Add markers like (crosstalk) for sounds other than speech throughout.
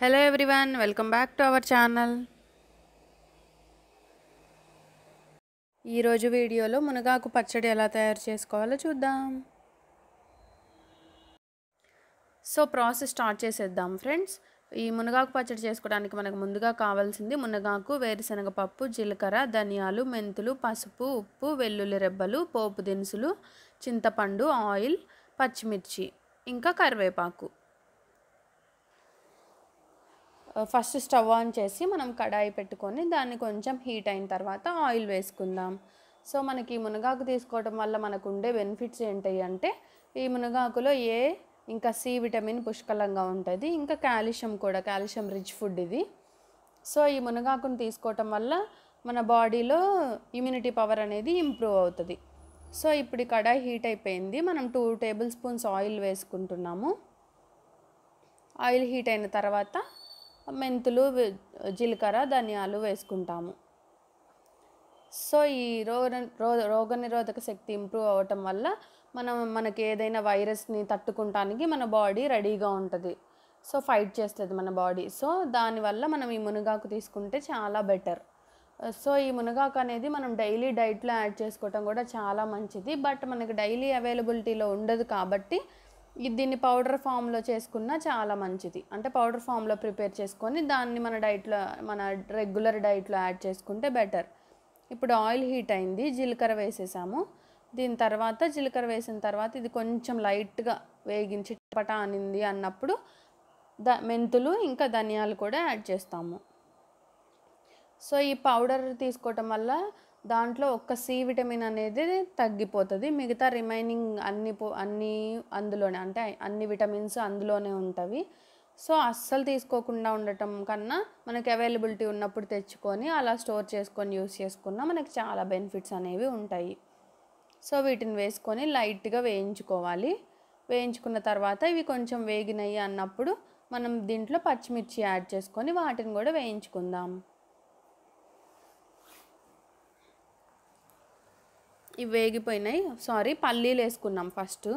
Hello everyone welcome back to our channel ఈరోజు వీడియోలో మునగాకు పచ్చడి ఎలా తయారు చేసుకోవాలో చూద్దాం. సో ప్రాసెస్ స్టార్ట్ చేసేద్దాం ఫ్రెండ్స్ ఈ మునగాకు పచ్చడి చేసుకోవడానికి మనకు ముందుగా కావాల్సింది మునగాకు వేరుశనగ పప్పు జీలకర్ర ధనియాలు మెంతులు పసుపు ఉప్పు వెల్లుల్లి రెబ్బలు పోపు దినుసులు చింతపండు ఆయిల్ పచ్చిమిర్చి ఇంకా కరివేపాకు. ఫస్ట్ స్టవ్ ఆన్ చేసి మనం కడాయి పెట్టుకొని దాన్ని కొంచెం హీట్ అయిన తర్వాత ఆయిల్ వేసుకుందాం. సో మనకి మునగాకు తీసుకోవడం వల్ల మనకు ఉండే బెనిఫిట్స్ ఏంటి అంటే ఈ మునగాకులో ఏ ఇంకా సి విటమిన్ పుష్కలంగా ఉంటుంది ఇంకా కాల్షియం కూడా కాల్షియం రిచ్ ఫుడ్ ఇది. సో ఈ మునగాకును తీసుకోవటం వల్ల మన బాడీలో ఇమ్యూనిటీ పవర్ అనేది ఇంప్రూవ్ అవుతుంది. సో ఇప్పుడు కడాయి హీట్ అయిపోయింది. మనం టూ టేబుల్ స్పూన్స్ ఆయిల్ వేసుకుంటున్నాము. ఆయిల్ హీట్ అయిన తర్వాత మెంతులు జీలకర్ర ధనియాలు వేసుకుంటాము. సో ఈ రోగ రో రోగనిరోధక శక్తి ఇంప్రూవ్ అవ్వటం వల్ల మనం మనకి ఏదైనా వైరస్ని తట్టుకుంటానికి మన బాడీ రెడీగా ఉంటుంది. సో ఫైట్ చేస్తుంది మన బాడీ. సో దానివల్ల మనం ఈ మునగాకు తీసుకుంటే చాలా బెటర్. సో ఈ మునగాకు అనేది మనం డైలీ డైట్లో యాడ్ చేసుకోవటం కూడా చాలా మంచిది. బట్ మనకి డైలీ అవైలబిలిటీలో ఉండదు కాబట్టి దీన్ని పౌడర్ ఫామ్లో చేసుకున్నా చాలా మంచిది. అంటే పౌడర్ ఫామ్లో ప్రిపేర్ చేసుకొని దాన్ని మన డైట్లో మన రెగ్యులర్ డైట్లో యాడ్ చేసుకుంటే బెటర్. ఇప్పుడు ఆయిల్ హీట్ అయింది జీలకర్ర వేసేసాము. దీని తర్వాత జీలకర్ర వేసిన తర్వాత ఇది కొంచెం లైట్గా వేగించి పట అనింది అన్నప్పుడు ద మెంతులు ఇంకా ధనియాలు కూడా యాడ్ చేస్తాము. సో ఈ పౌడర్ తీసుకోవటం వల్ల దాంట్లో ఒక్క సి విటమిన్ అనేది తగ్గిపోతుంది. మిగతా రిమైనింగ్ అన్ని పో అన్నీ అందులోనే అంటే అన్ని విటమిన్స్ అందులోనే ఉంటవి. సో అస్సలు తీసుకోకుండా ఉండటం కన్నా మనకి అవైలబిలిటీ ఉన్నప్పుడు తెచ్చుకొని అలా స్టోర్ చేసుకొని యూస్ చేసుకున్నా మనకి చాలా బెనిఫిట్స్ అనేవి ఉంటాయి. సో వీటిని వేసుకొని లైట్గా వేయించుకోవాలి. వేయించుకున్న తర్వాత ఇవి కొంచెం వేగినాయి అన్నప్పుడు మనం దీంట్లో పచ్చిమిర్చి యాడ్ చేసుకొని వాటిని కూడా వేయించుకుందాం. ఇవి వేగిపోయినాయి. సారీ పల్లీలు వేసుకున్నాం ఫస్ట్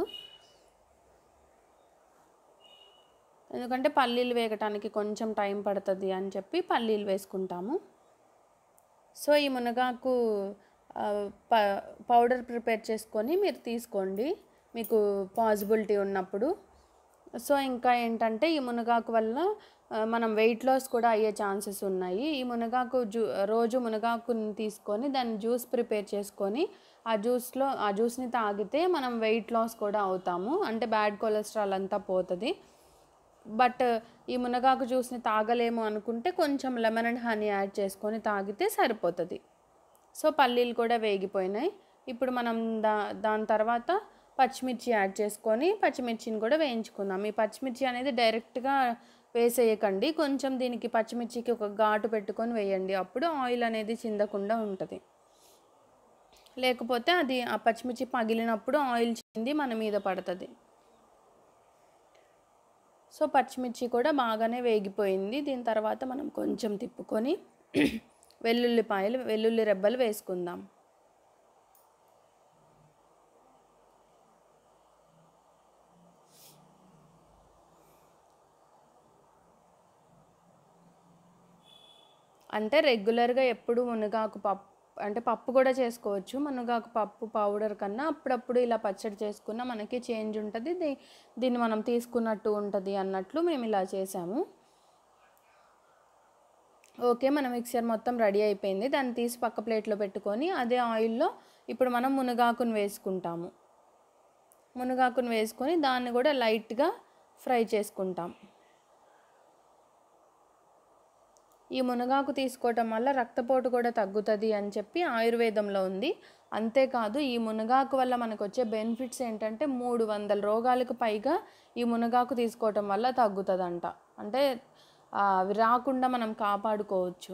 ఎందుకంటే పల్లీలు వేగటానికి కొంచెం టైం పడుతుంది అని చెప్పి పల్లీలు వేసుకుంటాము. సో ఈ మునగాకు ప పౌడర్ ప్రిపేర్ చేసుకొని మీరు తీసుకోండి. మీకు పాసిబిలిటీ ఉన్నప్పుడు. సో ఇంకా ఏంటంటే ఈ మునగాకు వల్ల మనం వెయిట్ లాస్ కూడా అయ్యే ఛాన్సెస్ ఉన్నాయి. ఈ మునగాకు జూ రోజు మునగాకుని తీసుకొని దాన్ని జ్యూస్ ప్రిపేర్ చేసుకొని ఆ జ్యూస్లో ఆ జ్యూస్ని తాగితే మనం వెయిట్ లాస్ కూడా అవుతాము. అంటే బ్యాడ్ కొలెస్ట్రాల్ అంతా పోతుంది. బట్ ఈ మునగాకు జ్యూస్ని తాగలేము అనుకుంటే కొంచెం లెమన్ అండ్ హనీ యాడ్ చేసుకొని తాగితే సరిపోతుంది. సో పల్లీలు కూడా వేగిపోయినాయి. ఇప్పుడు మనం దా దాని తర్వాత పచ్చిమిర్చి యాడ్ చేసుకొని పచ్చిమిర్చిని కూడా వేయించుకుందాం. ఈ పచ్చిమిర్చి అనేది డైరెక్ట్గా వేసేయకండి. కొంచెం దీనికి పచ్చిమిర్చికి ఒక ఘాటు పెట్టుకొని వేయండి. అప్పుడు ఆయిల్ అనేది చిందకుండా ఉంటుంది. లేకపోతే అది ఆ పచ్చిమిర్చి పగిలినప్పుడు ఆయిల్ చెంది మన మీద పడుతుంది. సో పచ్చిమిర్చి కూడా బాగానే వేగిపోయింది. దీని తర్వాత మనం కొంచెం తిప్పుకొని (clears throat) వెల్లుల్లిపాయలు వెల్లుల్లి రెబ్బలు వేసుకుందాం. అంటే రెగ్యులర్గా ఎప్పుడు మునగాకు పప్పు అంటే పప్పు కూడా చేసుకోవచ్చు. మునగాకు పప్పు పౌడర్ కన్నా అప్పుడప్పుడు ఇలా పచ్చడి చేసుకున్న మనకి చేంజ్ ఉంటుంది. దీ దీన్ని మనం తీసుకున్నట్టు ఉంటుంది అన్నట్లు మేము ఇలా చేసాము. ఓకే మన మిక్సర్ మొత్తం రెడీ అయిపోయింది. దాన్ని తీసి పక్క ప్లేట్లో పెట్టుకొని అదే ఆయిల్లో ఇప్పుడు మనం మునగాకును వేసుకుంటాము. మునగాకును వేసుకొని దాన్ని కూడా లైట్గా ఫ్రై చేసుకుంటాం. ఈ మునగాకు తీసుకోవటం వల్ల రక్తపోటు కూడా తగ్గుతుంది అని చెప్పి ఆయుర్వేదంలో ఉంది. అంతేకాదు ఈ మునగాకు వల్ల మనకు వచ్చే బెనిఫిట్స్ ఏంటంటే మూడు వందల రోగాలకు పైగా ఈ మునగాకు తీసుకోవటం వల్ల తగ్గుతుందంట. అంటే అవి రాకుండా మనం కాపాడుకోవచ్చు.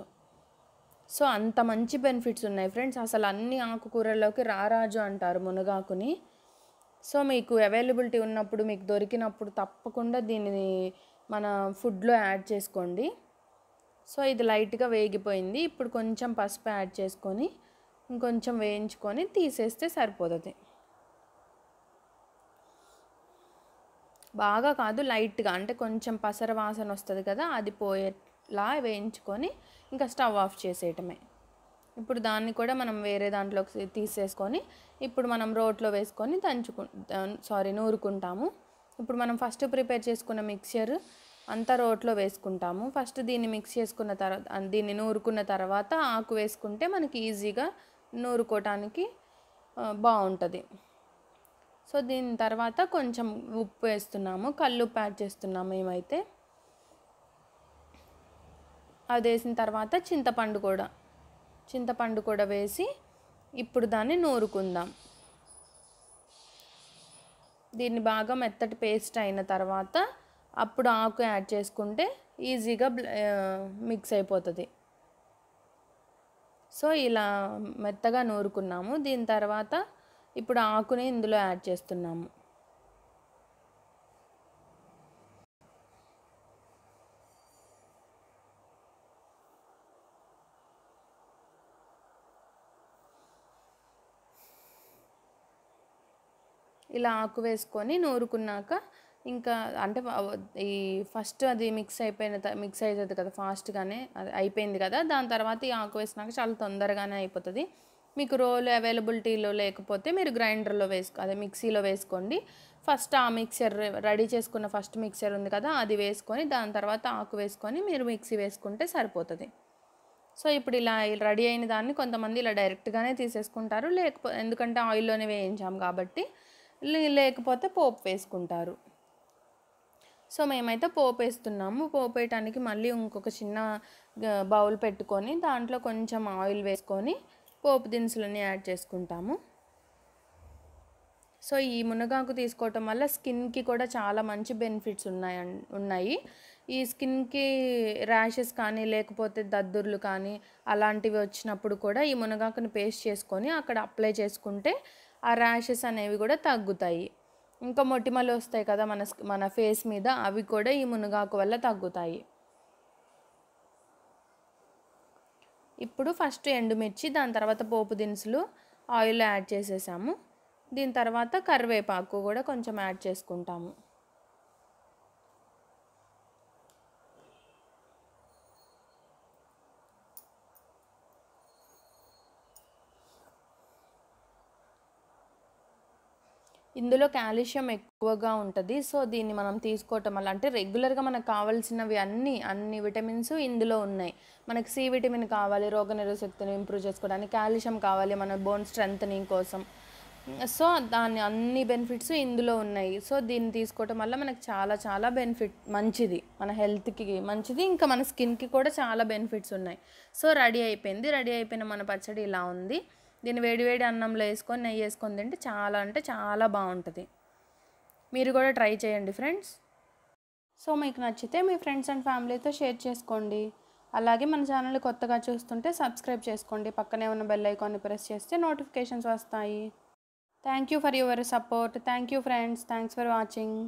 సో అంత మంచి బెనిఫిట్స్ ఉన్నాయి ఫ్రెండ్స్. అసలు అన్ని ఆకుకూరల్లోకి రారాజు అంటారు మునగాకుని. సో మీకు అవైలబిలిటీ ఉన్నప్పుడు మీకు దొరికినప్పుడు తప్పకుండా దీనిని మన ఫుడ్లో యాడ్ చేసుకోండి. సో ఇది లైట్గా వేగిపోయింది. ఇప్పుడు కొంచెం పసుపు యాడ్ చేసుకొని ఇంకొంచెం వేయించుకొని తీసేస్తే సరిపోతుంది. బాగా కాదు లైట్గా. అంటే కొంచెం పసర వాసన వస్తుంది కదా అది పోయేలా వేయించుకొని ఇంకా స్టవ్ ఆఫ్ చేసేయటమే. ఇప్పుడు దాన్ని కూడా మనం వేరే దాంట్లోకి తీసేసుకొని ఇప్పుడు మనం రోట్లో వేసుకొని దంచుకు సారీ నూరుకుంటాము. ఇప్పుడు మనం ఫస్ట్ ప్రిపేర్ చేసుకున్న మిక్చర్ అంతా రోట్లో వేసుకుంటాము. ఫస్ట్ దీన్ని మిక్స్ చేసుకున్న తర్వాత దీన్ని నూరుకున్న తర్వాత ఆకు వేసుకుంటే మనకి ఈజీగా నూరుకోవటానికి బాగుంటుంది సో దీని తర్వాత కొంచెం ఉప్పు వేస్తున్నాము. కల్లుప్పు యాడ్ చేస్తున్నాము మేమైతే. అది వేసిన తర్వాత చింతపండు కూడా చింతపండు కూడా వేసి ఇప్పుడు దాన్ని నూరుకుందాం. దీన్ని బాగా మెత్తటి పేస్ట్ అయిన తర్వాత అప్పుడు ఆకు యాడ్ చేసుకుంటే ఈజీగా మిక్స్ అయిపోతుంది. సో ఇలా మెత్తగా నూరుకున్నాము. దీని తర్వాత ఇప్పుడు ఆకుని ఇందులో యాడ్ చేస్తున్నాము. ఇలా ఆకు వేసుకొని నూరుకున్నాక ఇంకా అంటే ఈ ఫస్ట్ అది మిక్స్ అయిపోయిన మిక్స్ అవుతుంది కదా ఫాస్ట్గానే అది అయిపోయింది కదా దాని తర్వాత ఈ ఆకు వేసినాక చాలా తొందరగానే అయిపోతుంది. మీకు రోల్ అవైలబిలిటీలో లేకపోతే మీరు గ్రైండర్లో వేసుకో అదే మిక్సీలో వేసుకోండి. ఫస్ట్ ఆ మిక్సర్ రెడీ చేసుకున్న ఫస్ట్ మిక్సర్ ఉంది కదా అది వేసుకొని దాని తర్వాత ఆకు వేసుకొని మీరు మిక్సీ వేసుకుంటే సరిపోతుంది. సో ఇప్పుడు ఇలా రెడీ అయిన దాన్ని కొంతమంది ఇలా డైరెక్ట్గానే తీసేసుకుంటారు లేకపోతే ఎందుకంటే ఆయిల్లోనే వేయించాం కాబట్టి లేకపోతే పోపు వేసుకుంటారు. సో మేమైతే పోపు వేస్తున్నాము పోపు వేయటానికి మళ్ళీ ఇంకొక చిన్న బౌల్ పెట్టుకొని దాంట్లో కొంచెం ఆయిల్ వేసుకొని పోపు దినుసులని యాడ్ చేసుకుంటాము. సో ఈ మునగాకు తీసుకోవటం వల్ల స్కిన్కి కూడా చాలా మంచి బెనిఫిట్స్ ఉన్నాయి ఉన్నాయి. ఈ స్కిన్కి ర్యాషెస్ కానీ లేకపోతే దద్దుర్లు కానీ అలాంటివి వచ్చినప్పుడు కూడా ఈ మునగాకుని పేస్ట్ చేసుకొని అక్కడ అప్లై చేసుకుంటే ఆ ర్యాషెస్ అనేవి కూడా తగ్గుతాయి. ఇంకా మొటిమలు వస్తాయి కదా మన మన ఫేస్ మీద అవి కూడా ఈ మునగాకు వల్ల తగ్గుతాయి. ఇప్పుడు ఫస్ట్ ఎండుమిర్చి దాని తర్వాత పోపు దినుసులు ఆయిల్ యాడ్ చేసేసాము. దీని తర్వాత కరివేపాకు కూడా కొంచెం యాడ్ చేసుకుంటాము. ఇందులో కాల్షియం ఎక్కువగా ఉంటుంది. సో దీన్ని మనం తీసుకోవటం వల్ల అంటే రెగ్యులర్గా మనకు కావాల్సినవి అన్ని అన్ని విటమిన్స్ ఇందులో ఉన్నాయి. మనకి సి విటమిన్ కావాలి రోగనిరోధక ఇంప్రూవ్ చేసుకోవడానికి కాల్షియం కావాలి మన బోన్ స్ట్రెంగ్ కోసం. సో దాని అన్ని బెనిఫిట్స్ ఇందులో ఉన్నాయి. సో దీన్ని తీసుకోవటం వల్ల మనకు చాలా చాలా బెనిఫిట్ మంచిది. మన హెల్త్కి మంచిది ఇంకా మన స్కిన్కి కూడా చాలా బెనిఫిట్స్ ఉన్నాయి. సో రెడీ అయిపోయింది. రెడీ అయిపోయిన మన పచ్చడి ఇలా ఉంది. దీన్ని వేడివేడి అన్నంలో వేసుకొని నెయ్యి వేసుకొని తింటే చాలా అంటే చాలా బాగుంటుంది. మీరు కూడా ట్రై చేయండి ఫ్రెండ్స్. సో మీకు నచ్చితే మీ ఫ్రెండ్స్ అండ్ ఫ్యామిలీతో షేర్ చేసుకోండి. అలాగే మన ఛానల్ కొత్తగా చూస్తుంటే సబ్స్క్రైబ్ చేసుకోండి. పక్కనే ఉన్న బెల్ ఐకాన్ని ప్రెస్ చేస్తే నోటిఫికేషన్స్ వస్తాయి. Thank you for your support. Thank you friends. Thanks for watching.